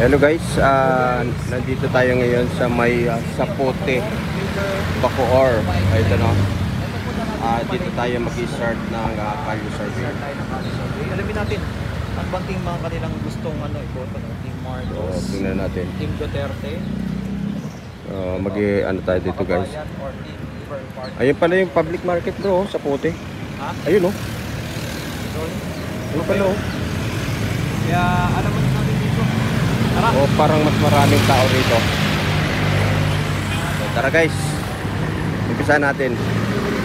Hello guys, ah, nandito tayo ngayon sa may ah, Sapote, Bacoor. Ah, Ito no. Ah, dito tayo mag-start ng uh, Kalyo survey. Alamin natin, ang bang team mga kanilang gustong ano, iboto no? Team So, Marcos, tingnan natin. Team Duterte, Uh, mag ano tayo dito guys. Ayun pala yung public market bro, oh, Sapote. Ha? Ayun oh. Doon. Ayun pala oh. Kaya alam mo. Oh, parang mas maraming tao rito. So, tara guys. Umpisa natin.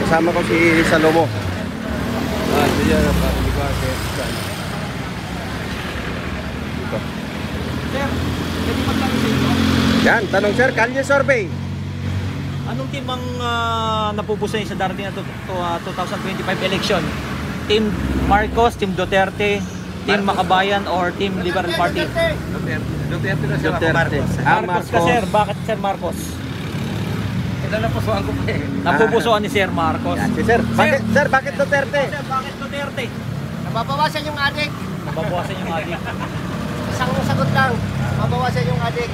Kasama ko si Salomo. Ah, diyan ang public market. Dito. Sir, pwede magtanong sa inyo. Yan, tanong sir, Kalye survey. Anong team ang uh, napupusay sa darating na to, to, ah, 2025 election? Team Marcos, Team Duterte, Team Makabayan, or Team Liberal Party? Duterte na siya Duterte. Marcos. Ah, Marcos ka sir, bakit Sir Marcos? Ito na po suwan ko pa eh. Napupusuan ni Sir Marcos. Yan, si sir. Bakit, sir, bakit Duterte? Sir, bakit Duterte? Nababawasan yung adik. Mababawasan yung adik. Isang sagot lang. Mabawasan yung adik.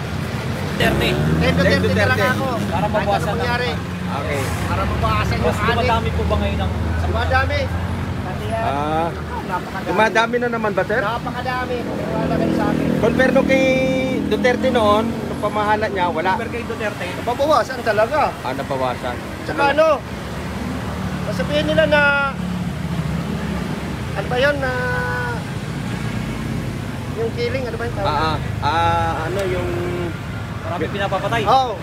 Duterte. Then Duterte Duterte. talaga ako. Para mabawasan ang- mangyari. Okay. Para mabawasan yung Mas adik. dumadami po ba ngayon ang Dumadami. Ah, Napakadami. dumadami na naman ba sir? Napakadami. Wala kayo sa akin. Compare nung kay Duterte noon, nung pamahala niya, wala. Super kay Duterte? Mabawasan talaga. Ah, nabawasan. Tsaka ano, masabihin nila na ano ba yun na yung killing, ano ba yun? Ah, ah, ah, ano yung... Marami pinapapatay. Oo.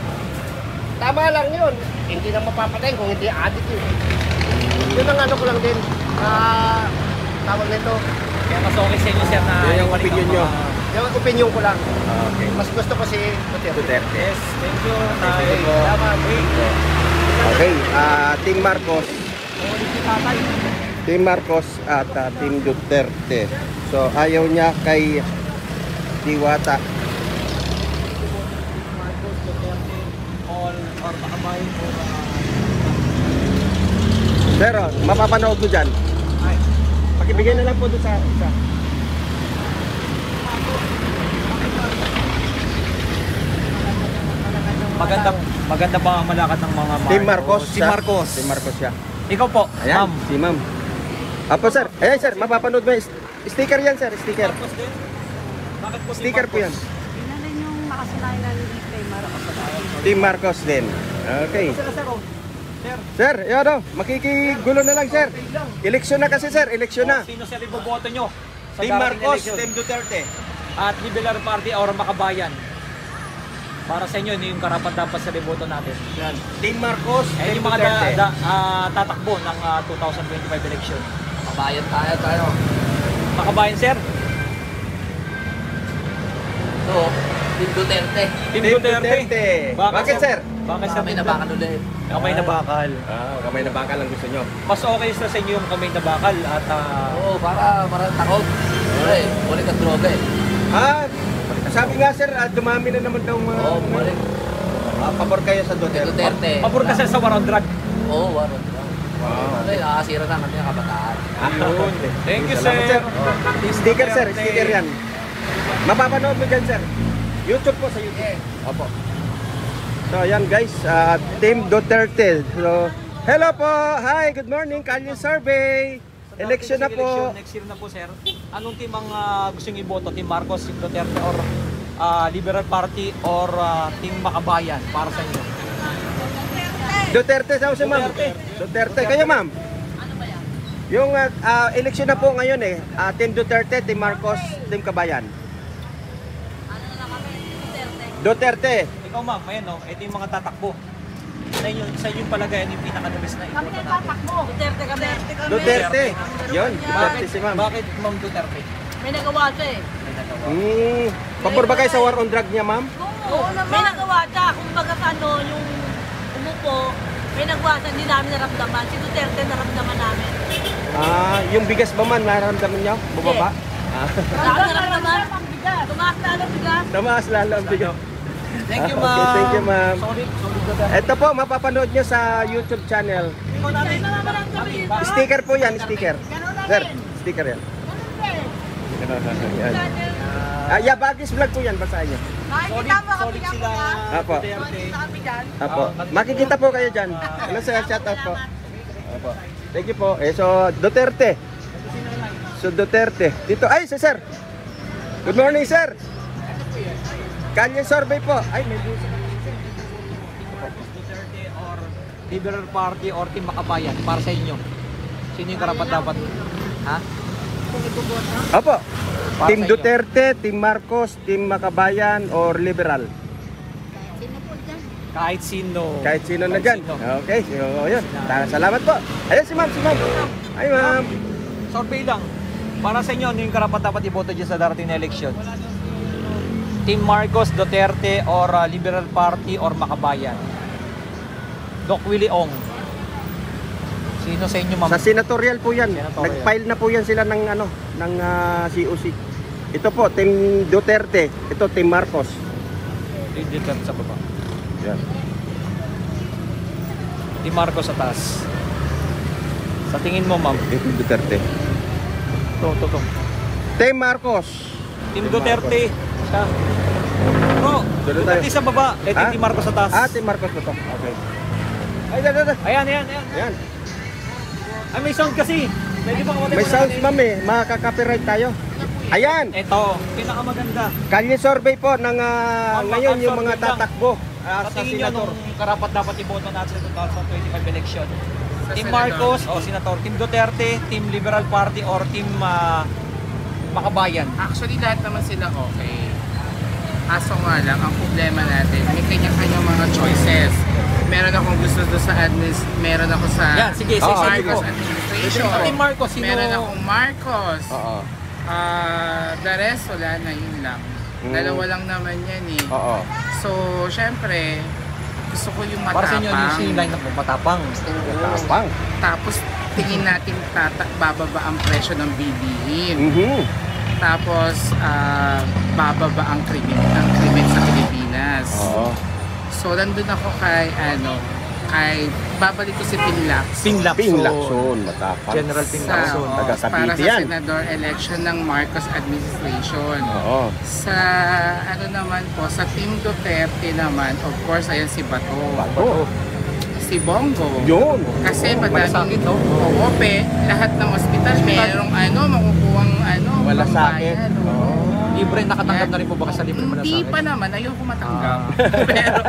Tama lang yun. Hindi na mapapatay kung hindi adik yun. Yun ang ano ko lang din. Ah, tawag nito. Kaya mas okay sa inyo sir na Yan yung opinion nyo. Yung opinion ko lang. Ah, okay. Mas gusto ko si Duterte. Duterte. Yes, thank you. Thank you. Salamat. Okay, ah, Team Marcos. Team Marcos at ah, Team Duterte. So, ayaw niya kay Diwata. Marcos, Duterte, all or makabayan o Sir, oh, mapapanood mo dyan. Ay, Pakibigay na lang po doon sa isa. maganda maganda ba ang malakad ng mga Marcos? Team Marcos. Si siya. Marcos. Team Marcos siya. Ikaw po, Ayan, ma'am. si ma'am. Apo sir. Ayan sir, mapapanood mo. yung Sticker yan sir, sticker. Marcos din? Bakit po Sticker po yan. Tingnan yung makasanayan dito kay Marcos. Team Marcos din. Okay. Sir, sir, oh. Sir, Sir, yan o. Makikigulo na lang sir. Eleksyon na kasi sir, eleksyon na. oh, sino sir iboboto nyo? Sa Team Marcos? Team Duterte. At Liberal Party or Makabayan? Para sa inyo, yun yung karapat dapat sa iboto natin. Yan. Team Marcos, Eh, Team yung mga da, da, ah, tatakbo ng ah, 2025 election. Kabayan tayo tayo. Makabayan, sir? So, Team Duterte. Team, Team Duterte. Duterte. Bakit, sir? Bakit sir? Kami na baka ulit. Kamay na bakal. Ah, kamay na bakal ang gusto nyo. Mas okay sa inyo yung kamay na bakal at ah, Oo, para marang takot. Pre, balik ang droga eh. Ah, sabi nga sir, ah, dumami na naman daw mga... Oo, balik. Ah, pabor kayo sa Duterte. Duterte. pabor ka sir sa war on drug. Oo, waron. Wow. Pre, nakakasira na kami ang kabataan. Ayun. Thank you, Salamat, sir. Sticker sir, sticker yan. Mapapanood mo dyan sir. YouTube po sa YouTube. Opo. So yan guys, ah, Team Duterte. So, hello po. Hi, good morning. Kalye Survey. Election na po. Next year na po, sir. Anong team ang ah, gusto niyo iboto? Team Marcos, Team Duterte, or ah, Liberal Party, or ah, Team Makabayan para sa inyo? Duterte sa si ma'am. Duterte. Duterte. Kayo ma'am. Yung ah, ah, election na po ngayon eh. Ah, Team Duterte, Team Marcos, Team Kabayan. Duterte. Ikaw ma'am, ayan o, ito yung mga tatakbo. Sa inyo, sa inyo palagay, ano yung pinaka-the-best na Kami na natin? tatakbo. Duterte kami. Duterte. Yun, Duterte Bakit, si ma'am. bakit ma'am Duterte? May nagawa siya eh. May nagawa. Hmm. Pabor ba kayo sa war on drug niya ma'am? Oo naman. May nagawa siya. Kung baga sa ano, yung umupo, may nagawa siya, hindi namin naramdaman. Si Duterte naramdaman namin. Ah, yung bigas ba man nararamdaman niyo? Bumaba? Ah, Dami naramdaman. Tumaas na alam bigas. Tumaas lalo ang bigas. Thank you Okay, ma'am. thank you, ma'am. Sorry, sorry Duterte. Ito po, mapapanood nyo sa YouTube channel. Sticker po yan, sticker. Sir, sticker yan. Yan. Ah, yeah, Bagis Vlog po yan, basahin niyo. Nakikita mo kami solid yan sila. kuya. Apo. Kami dyan. Apo. Makikita po kayo dyan. Hello sir, shout out po. Apo. Thank you po. Eh, so, Duterte. So, Duterte. Dito, ay, si sir. Good morning, sir. Kanya survey po. Ay, may music. Duterte or Liberal Party or Team Makabayan para sa inyo? Sino yung karapat dapat? Ha? Para Team. Duterte, Team Marcos, Team Makabayan, or Liberal? Kahit sino. Kahit sino na dyan. sino. Okay, so yun. Salamat po. Ayun si ma'am, si ma'am. Ay ma'am. Survey lang. Para sa inyo, ano yung karapat dapat iboto dyan sa darating na election? Team Marcos, Duterte, or uh, Liberal Party, or Makabayan? Doc Willie Ong. Sino sa inyo, ma'am? Sa senatorial po yan. Senatorial. Nag-file na po yan sila ng ano, ng ah, COC. Ito po, Team Duterte. Ito, Team Marcos. Duterte sa baba. Yan. Team Marcos sa taas. Sa tingin mo, ma'am? Ito, Duterte. Ito, ito, ito. Team Marcos. Team Duterte. Siya. Bro, Duterte sa baba. Eh, Ha? Team Marcos sa taas. Ah, Team Marcos po to. Okay. Ay, yan, yan, yan. Ayan, ayan, ayan. Yan. Ay, may sound kasi. Pwede ba kamatay May sounds natin? ma'am eh. Makaka-copyright tayo. Ayan. Ito, pinakamaganda. Kalye survey po ng Ma'am, ngayon yung mga tatakbo ah, Sa tingin nyo, senator. nung karapat dapat iboto natin sa 2025 election? Team. Marcos o Senator? Team Duterte, Team Liberal Party or Team ah, Makabayan? Actually, lahat naman sila okay. Kaso nga lang, ang problema natin, may kanya-kanyang mga choices. Meron akong gusto doon sa admin, meron ako sa Yan, sige, sige, sige. Marcos administration. Sa Team Marcos, sino? Meron akong Marcos. Oo. Ah, the rest, wala na yun lang. Mm. Dalawa lang naman yan eh. Oo. So, syempre, gusto ko yung matapang. Para sa inyo, ano yung yung line mo? Matapang. Tapang. Tapos, tingin natin tata bababa ang presyo ng bilihin. Mhm. Tapos, ah, bababa ang krimen, ang krimen sa Pilipinas. Oo. So, nandun ako kay, ano, kay, babalik ko si Pinlac. Pinlac. Ping So, Lacson, matapang. General Ping Sa, Taga para Cavite sa yan. senador election ng Marcos administration. Oo. Sa ano naman po, sa Team Duterte naman, of course, ayan si Bato. Bato. Si Bongo. Yun. Kasi Oo, malasakit, madaming no? Oo, pe, lahat ng ospital, merong ano, makukuhang ano, Wala sakit. pambayad, oo. Libre, nakatanggap na rin po ba sa libre Hindi malasakit? pa naman, ayoko matanggap. Pero,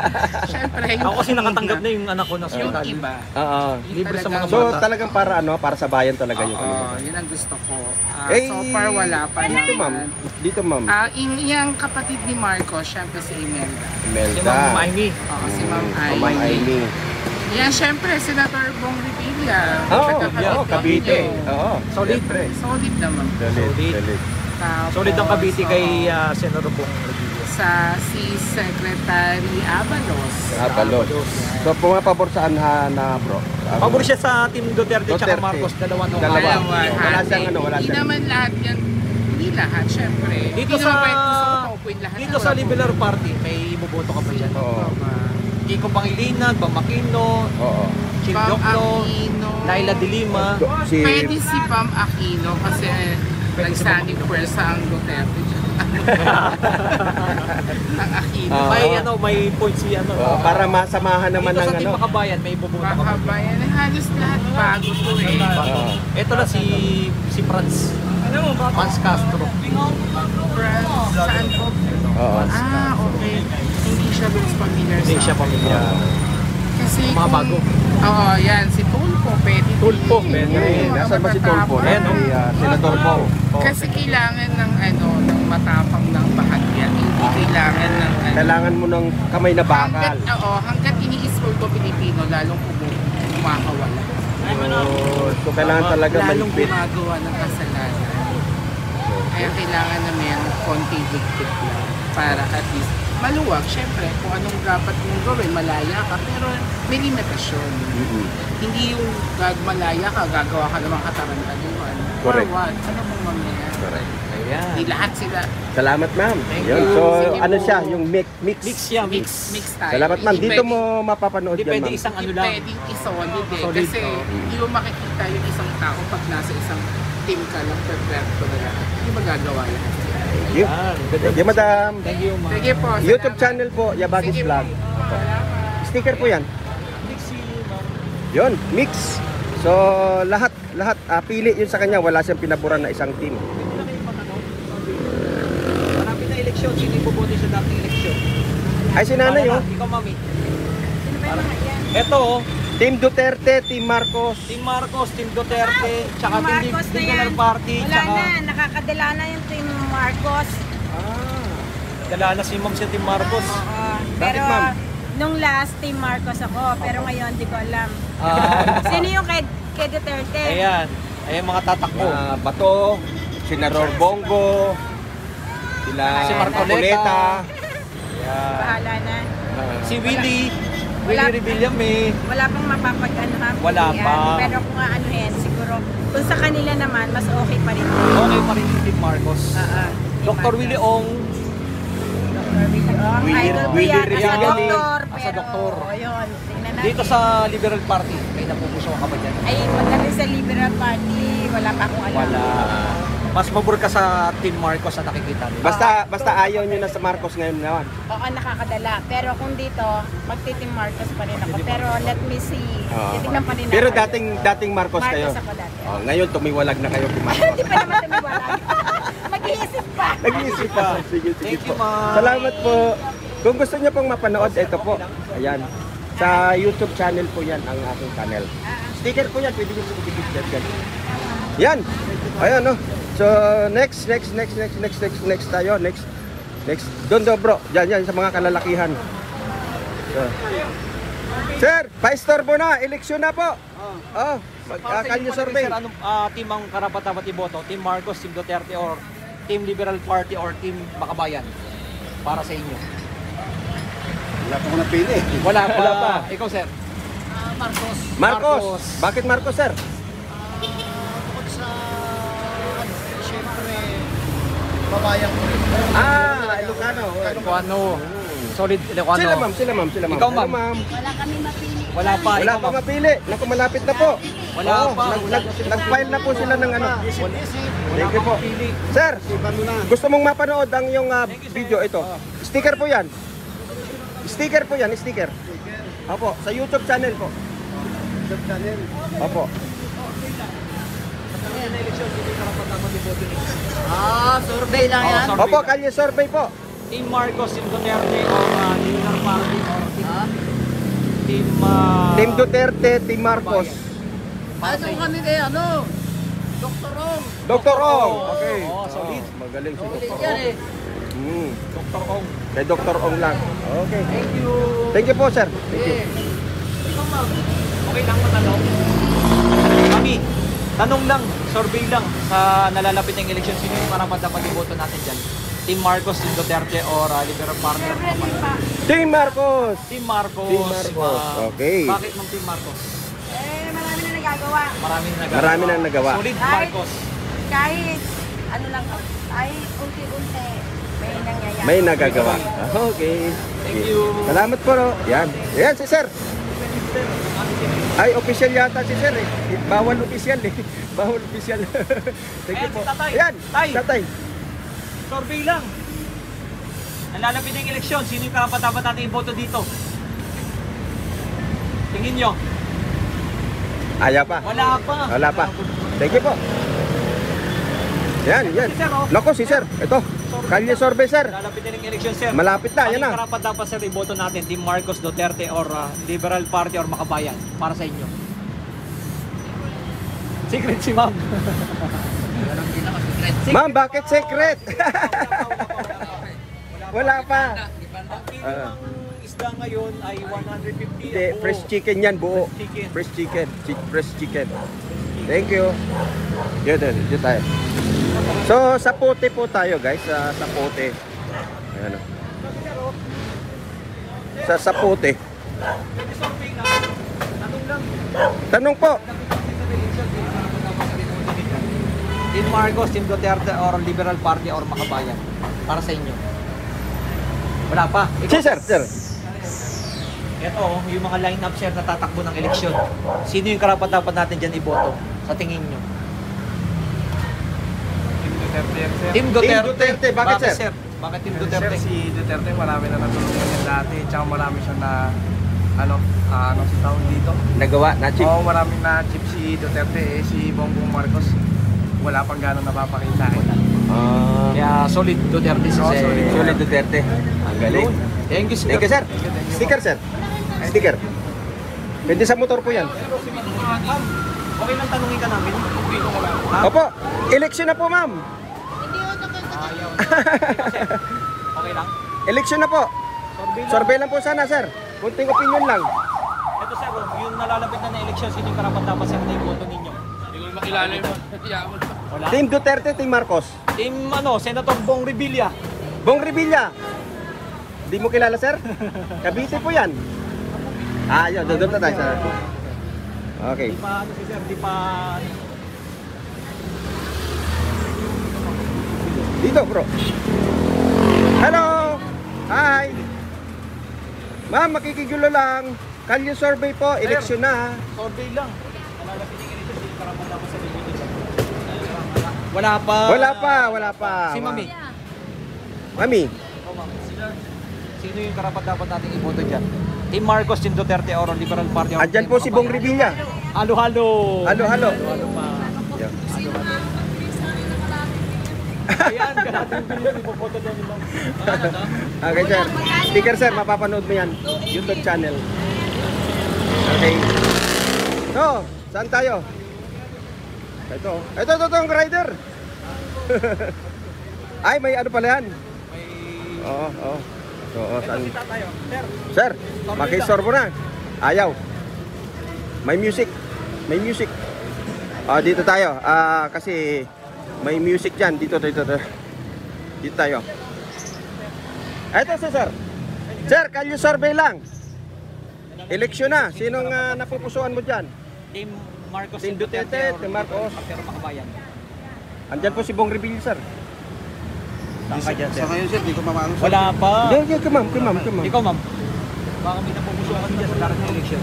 syempre, yung Ako kasi nakatanggap na yung anak ko na Yung hospital. iba. Oo. yung Libre sa mga So bata. talagang para ano, para sa bayan talaga yung Oo, ano. yun ang gusto ko. Ah, Eh, so far, wala pa Dito ma'am. naman. Dito ma'am. Ah, yung, yung kapatid ni Marco, syempre si Imelda. Si Melda. Ma'am Amy. Oo, si Ma'am Oh, Amy. Ma'am Yan, syempre, Senator Bong Revilla. Oo, oh, ko Cavite. Oo. Solid. Siyempre. Solid naman. Solid. Solid. Solid. Tapos, Solid ang Cavite kay oo, ah, Senator Bong Revilla. sa si Secretary Abalos. Abalos. So pumapabor saan ha na bro? Pabor siya sa Team Duterte, tsaka Duterte. Marcos, dalawa no. Dalawa. Dalawa. Wala siyang ano, wala Hindi siyang- naman lahat yan. Hindi lahat, syempre. Dito Hindi sa naman dito sa Liberal Party, may iboboto ka pa dyan. Oo. Kiko Pangilinan, Bamakino, Oo. Chil Pam Joklo, Aquino. Laila de Lima. Si Pwede si Pam Aquino kasi Pwede si nagsaning Pam Aquino. pwersa ang Duterte. ang Aquino. Oo. May ano, may point si ano. Oo, para masamahan naman dito ng sa Team ano. Makabayan, may iboboto ka. Makabayan. eh, Halos lahat bago to eh. Oo. Ito na si si Franz. Franz Castro. France, saan po? Oo. Ah, okay. Hindi siya looks familiar Hindi siya akin. pamilyar. Kasi Mga kung- bago. Oo, yan. Si Tulpo, pwede. Tulpo, din. pwede Eh. Oo, Nasaan ba si Tolpo? matatapang. Ayan, ah, Senator Bo. Kasi kailangan ng ano, ng matapang ng bahagya. Hindi kailangan ng ano. Kailangan mo ng kamay na bakal. Hanggat, oo, hanggat iniismol ko Pilipino, lalong kumu- kumakawala. So, so kailangan talaga Lalong gumagawa ng kasalanan. Kaya kailangan na meron konting higpit lang para at least maluwag. Siyempre, kung anong dapat mong gawin, malaya ka, pero may limitasyon. Mhm. Hindi yung gag malaya ka, gagawa ka naman katarantaduhan. Correct. For what? Ano mong mangyayari? Correct. Ayan. Hindi lahat sila Salamat ma'am. Thank Yun. you. So Sige ano po. siya, yung mix mix. Mix siya, mix. mix, mix tayo. Salamat ma'am. Hindi Dito mo mapapanood Hindi yan pwede ma'am. isang ano Hindi lang. pwedeng isolid eh. Solid, Kasi oh. hindi mo makikita yung isang tao pag nasa isang team ka lang, perfecto na lahat. Hindi magagawa lahat. Thank you. Yan. Thank you, madam. Thank you, ma'am. Sige po. YouTube salamat. channel po, Yabagis Sige po. Vlog. Sticker po yan. Dixie, ma'am. Yon, mix. So, lahat, lahat, ah, pili yun sa kanya. Wala siyang pinaburan na isang team. Pwede na kayong mag-ano? Marami na eleksyon. Sino yung boboto sa dating eleksyon? Ay, si nanay, Para oh. na, Ikaw, mami. Ito, oh. Team Duterte, Team Marcos. Team Marcos, Team Duterte, tsaka Team Marcos na yan. Party, Wala tsaka... na, nakakadala na yung Team Marcos. Ah, dala na si ma'am si Team Marcos. Oo. Bakit, Pero ma'am? nung last Team Marcos ako, pero ngayon di ko alam. Ah, Sino yung kay, kay Duterte? ayan. Ayan mga tatakbo. Ah, Bato, si Naror Bongo, sila Si Marcoleta. Ayan. Bahala na. Ah, Si Willie. Wala- Willie Revilla may. Wala pang mapapag-ano ha, Wala pilihan. pa. Pero kung aanuhin, siguro, kung sa kanila naman, mas okay pa rin. Okay pa rin yung Team Marcos. Oo. Team Dr. Willie Ong. Dr. Willie Ong. Willie- Idol ko yan, as a Revilla. doktor. As a Pero, doktor. yun, tingnan natin. Dito sa Liberal Party. May napupuso ka ba dyan? Ay, pagdating sa Liberal Party, wala pa akong alam. Wala. Mas mabur ka sa Team Marcos na nakikita nila. Basta, basta ayaw nyo na sa Marcos ngayon naman. Oo, nakakadala. Pero kung dito, magti-Team Marcos pa rin ako. Pero let me see. Oo. Titignan pa rin Pero dating dating Marcos, kayo. Marcos ako dati. Oh, ngayon tumiwalag na kayo kay Marcos. Hindi pa naman tumiwala. Mag-iisip pa. Nag-iisip pa. Sige, sige Thank you, po. ma'am. Salamat po. Kung gusto niyo pong mapanood, ito po. Ayan. Sa YouTube channel po yan ang aking channel. Sticker po yan. Pwede niyo po i-sticker yan. Yan. Ayan, no. So, next, next, next, next, next, next, next tayo. Next, next. Doon do, bro. Yan, yan, sa mga kalalakihan. So. Sir, pa-istorbo na. Eleksyon na po. Oh, mag, Para uh, sa inyo, kanyo Sir, survey. anong ah, team ang karapat dapat iboto? Team Marcos, Team Duterte, or Team Liberal Party, or Team Makabayan? Para sa inyo. Wala po ko napili. Wala pa. Wala pa. Ikaw, sir. Marcos. Marcos. Bakit Marcos, sir? Ah, Ilocano. Ilocano. Solid Ilocano. Sila ma'am, sila ma'am, sila ma'am. Ikaw, ma'am. Wala kami mapili. Wala pa. Wala pa mapili. Naku, malapit na po. Wala Oo, pa. Nag, nag, nag-file na po sila ng ano. Thank you po. Sir, gusto mong mapanood ang yung ah, sir. video ito. Sticker po yan. Sticker po yan, sticker. Opo, sa YouTube channel po. YouTube channel? Opo. Ah, survey lang Oh, yan. survey. Opo, kalye survey po. Team Marcos, Team Duterte, or uh, Liberal Party, or Team... Team... ah, Team Duterte, Team Marcos. Ano kami kay ano? Dr. Ong. Dr. Ong. Okay. Oh, solid. Oh, magaling si Dr. Ong. eh. Hmm. Dr. Ong. Kay Dr. Ong lang. Okay. Thank you. Thank you po, sir. Thank you. Okay lang matanong. Kami, tanong lang, survey lang sa nalalapit ng eleksyon. Sino yung karapat dapat iboto natin dyan? Team Marcos, Team Duterte, or uh, Liberal Party? Team Marcos. Team Marcos. Team Marcos. ma'am. Okay. Bakit ng Team Marcos? Eh, marami na nagagawa. Marami na nagawa. Marami na nagawa. Solid Kahit- Marcos. Kahit, ano lang, ay, unti-unti, may nangyayari. May nagagawa. Okay. Thank you. Salamat po. no. Yan. Yan si sir. Ay, official yata si sir eh. Bawal official eh. Bawal official. Thank you Ayan, po. si tatay. Yan. Tay. Tatay. Survey lang. Nalalapit ng eleksyon. Sino yung karapat dapat natin iboto dito? Tingin nyo. Ayaw pa. Wala pa. Wala pa. Thank you po. Yan, yan. Si sir, oh. Si sir. Ito. Kalye Sorbe sir. Nalalapit na ng eleksyon, sir. Malapit na. Yan yung na. karapat dapat sir iboto natin? Team Marcos, Duterte, or uh, Liberal Party, or Makabayan? Para sa inyo. Secret si ma'am. Ma'am, bakit secret? Wala pa. Ang kilo Ah. ng isda ngayon ay 150. Hindi, Ang buo. fresh chicken yan buo. Fresh chicken. Fresh chicken. Chi- Fresh chicken. Thank you. Dito, dito tayo. So, sa puti po tayo guys. Sa, sa puti. Ayan o. Sa saputi. Survey na. Tanong po. Team Marcos, Team Duterte, or Liberal Party, or Makabayan? Para sa inyo. Wala pa. Si sir, sir. Ito, yung mga line-up sir na tatakbo ng eleksyon. Sino yung karapat dapat natin dyan iboto? Sa tingin nyo? Duterte yan, sir. Team Duterte. Duterte. Bakit, sir? Bakit Team Sir, Duterte? si Duterte marami na natulungan niya dati. Tsaka marami siya na, ano, ah, ano sa tawag dito. Nagawa, na chip. Oo, marami na chip si Duterte. Eh, si Bongbong Marcos, wala pang gano'n napapakita. Ah, Kaya solid Duterte si Sir. solid. Solid Duterte. Ang galing. Thank you, sir. Thank you, sir. Sticker, sir. Sticker. Pwede sa motor po yan. Okay lang tanungin ka namin. Opo, eleksyon na po, ma'am. Ayaw. okay lang? Eleksyon na po. Survey lang. Survey lang po sana, sir. Kunting opinion lang. Ito sir, oh, yung nalalapit na na eleksyon, sino yung karapat dapat sir na iboto ninyo? Wala. Team Duterte, Team Marcos. Team ano, Senator Bong Revilla. Bong Revilla. Di mo kilala, sir? Cavite po yan. Ah, yun. Doon na tayo, sir. Okay. Di pa ano si sir, di pa Dito, bro. Hello! Hi! Ma'am, makikigulo lang. Kalye survey po, eleksyon na. survey lang. Wala pa. Wala pa, wala pa. Si Mami. Mami, Oh, ma'am. Sino- Sino yung karapat dapat nating iboto dyan? Team Marcos, Team Duterte, or Liberal Party? andyan po si Bong? Revilla. Halo-halo. Halo-halo. Halo-halo pa. Yeah. Ayan, kalating bilyon, ipopoto Ma'am. Ano to? Okay, sir. Sticker, sir. Mapapanood mo yan. YouTube channel. Okay. So, saan tayo? Ito. Ito, ito, ito, ang rider. Ay, may ano pala yan. May... Oo, oo. Oo, Ito, saan? tayo. Sir, Sir, makisorbo na. Ayaw. May music. May music. Ah, dito tayo. Ah, kasi may music diyan. Dito, dito, dito. Dito tayo. Ito si sir. Sir, kalye survey lang. Eleksyon na. Sinong ah, napupusuan mo diyan? Team Marcos, Team Duterte, Team Marcos. Pero Makabayan. Andyan po si Bong Revilla, sir. Saan ka dyan, sir? ngayon, sir, di ko mamaano. Wala pa. Hindi, hindi, kamam, kamam, kamam. Ikaw, ma'am. Baka may napupusuan ka dyan sa darating na election.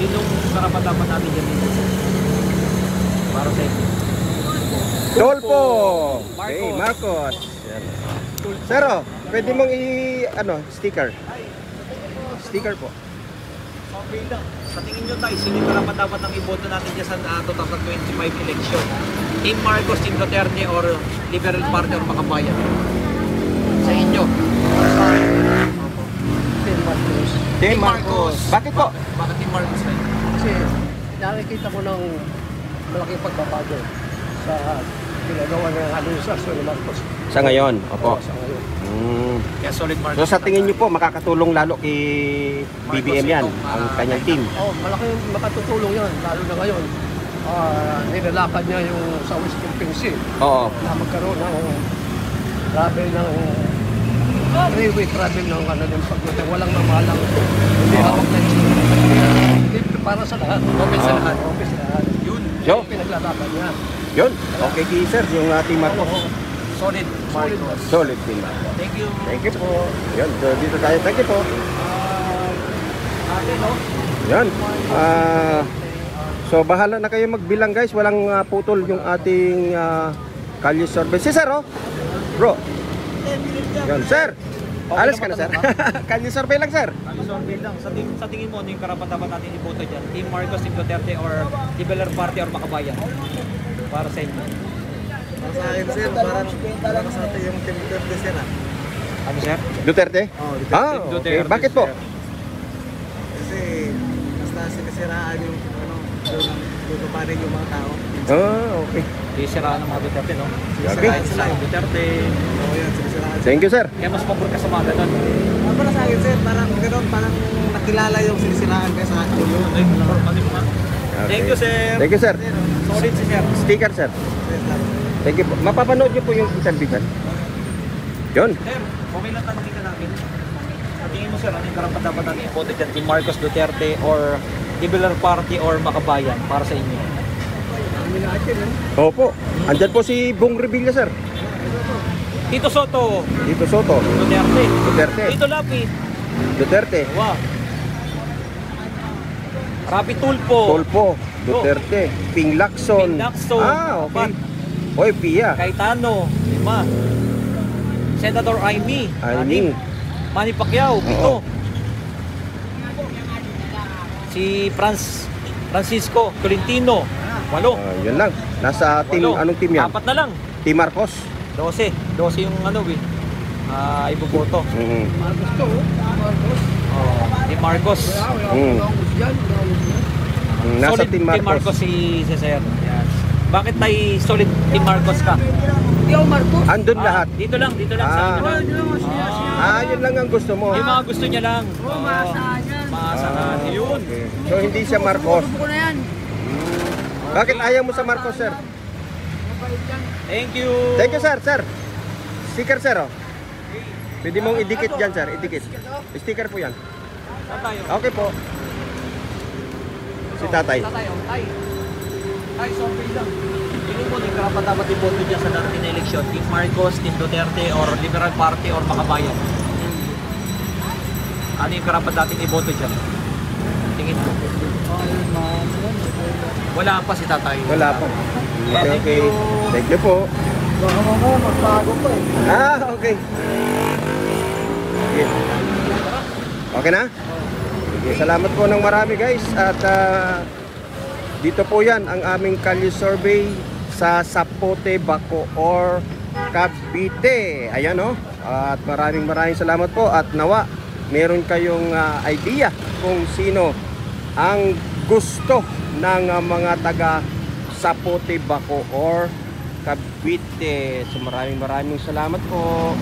Sinong karapat dapat natin dyan dito? Para sa inyo. Tolpo. Marcos. Okay, Marcos. Yan. Sir, oh, pwede mong i ano, sticker. Sticker po. Okay lang. Sa tingin nyo tayo, sino karapat dapat ang iboto natin dyan sa uh, 2025 election? Team Marcos, Team Duterte, or Liberal Party or Makabayan? Sa inyo. Team Marcos. Bakit po? Bakit Team Marcos tayo? Kasi nakikita ko ng malaking pagbabago sa ginagawa ng administrasyon ni Marcos. Sa ngayon, opo. Sa ngayon. Mm. Kaya solid Marcos. So sa tingin niyo po, makakatulong lalo kay BBM yan, itong, ang ah, kanyang team. Oh, malaking makatutulong yan, lalo na ngayon. Ah, nilalakad niya yung sa West Philippine Sea Oo. na magkaroon ng travel ng three-way travel ng ano yung pagdating. Walang mamalang, hindi Oo. hawak na Hindi para sa lahat. Open sa Oo. lahat. Open sa lahat. Yun. Yo, Pinaglalaban niya. Yun. Okay kay sir, yung ating Marcos. Solid Marcos. Solid team. Thank you. Thank you po. Yun, so dito tayo. Thank you po. Uh, ate, no? Yan. Ah, so bahala na kayo magbilang guys. Walang ah, putol yung ating ah, kalye survey. Si sir, oh. Bro. Yan, sir. Okay Alas ka na, sir. kalye survey lang, sir. Kami survey lang. Sa, ting sa tingin mo, ano yung karapat dapat natin iboto dyan? Team Marcos, Team Duterte, or Liberal Party, or Makabayan? Para sa inyo. Sa akin, sir, parang parang sa atin yung Team Duterte, sir. ah. Ano, sir? Duterte? Oh, Duterte. Ah, okay. Duterte, Bakit po? sir. Kasi basta sinisiraan yung ano, yung tutuparin yung mga tao. Ah, okay. Di siraan ng mga Duterte, no? Okay. Sirahan sila yung Duterte. Oo, yan, sinisiraan. Thank you, sir. Kaya mas pabor ka sa mga ganun. Ah, para sa akin, sir, parang gano'n, parang nakilala yung sinisiraan kaya sa akin. Ay, normally mo Thank you, sir. Thank you, sir. Solid si sir. Sticker, sir. Thank you po. Mapapanood niyo po yung interview dyan. Yun. Sir, okay lang tanongin ka namin. Tingin mo, sir, ano yung karapat dapat natin iboto dyan? Team Marcos Duterte, or Liberal Party, or Makabayan? Para sa inyo. Opo. Andyan po si Bong Revilla, sir. Tito Soto, Dito Soto. Duterte. Duterte. Tito Lapid, Duterte. Wow. Rapi Tulpo. Tolpo. Duterte. Ping Lacson. Ping Lacson. Ah, okay. Apat. Oy, Pia. Cayetano, lima. Senator Amy, Aimee. anim. Manny Pacquiao, pito. Si Franz Francisco Tolentino, walo. Ah, yun lang. Nasa team, Walo. anong team yan? Apat na lang. Team Marcos. 12. 12 yung ano eh. Ah, iboboto. Mm. Oh, Team Marcos. Mm. Mm, Nasa solid team Marcos. si Cesar. Yan. Bakit tayo solid Team Marcos ka? Andun Ah, lahat. Dito lang, dito lang sa Ah. ano lang. Ah, yun lang ang gusto mo. Yung mga gusto niya lang. Oo, maasahan. Maasahan. Ah, Yun. okay. So hindi siya Marcos. Bakit ayaw mo sa Marcos, sir? Thank you. Thank you, sir, sir. Sticker, sir, oh. Pwede mong idikit dyan, sir. Idikit. Sticker po yan. Saan tayo? Okay po. Si tatay. Tatay, oh, tay. Tay, survey lang. Hindi mo din karapat dapat iboto niya sa darating na eleksyon. Team Marcos, Team Duterte, or Liberal Party, or Makabayan. Ano yung karapat dating iboto dyan? Tingin mo. Wala pa si tatay. Wala pa. Okay, Thank okay. you. Thank you po. Baka mamaya magbago pa eh. Ah, okay. Sige. Okay na? Sige, salamat po ng marami guys at ah, dito po yan ang aming kalye survey sa Sapote, Baco or Cavite. Ayan oh. At maraming maraming salamat po at nawa meron kayong ah, idea kung sino ang gusto ng ah, mga taga Sapote, Baco or Cavite. So maraming maraming salamat po.